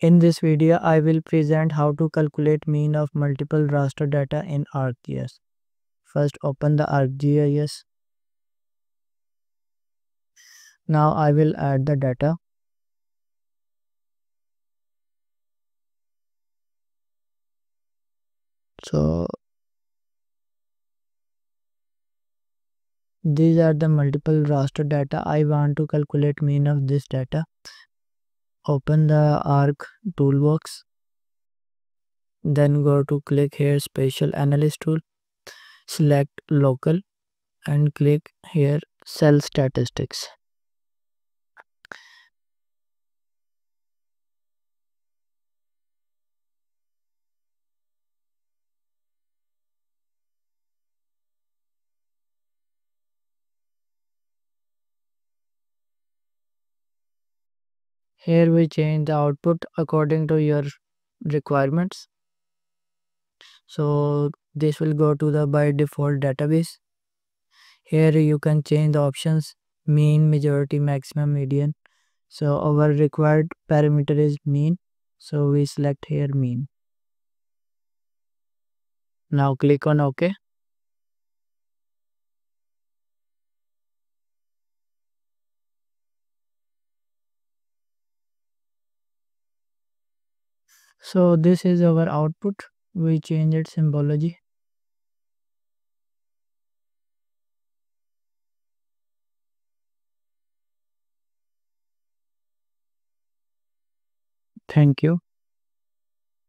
In this video, I will present how to calculate mean of multiple raster data in ArcGIS. First, open the ArcGIS. Now I will add the data. So these are the multiple raster data. I want to calculate mean of this data open the arc toolbox then go to click here Spatial Analyst tool select local and click here cell statistics Here we change the output according to your requirements. So this will go to the by default database. Here you can change the options mean, majority, maximum, median. So our required parameter is mean. So we select here mean. Now click on OK. So this is our output. We change its symbology. Thank you.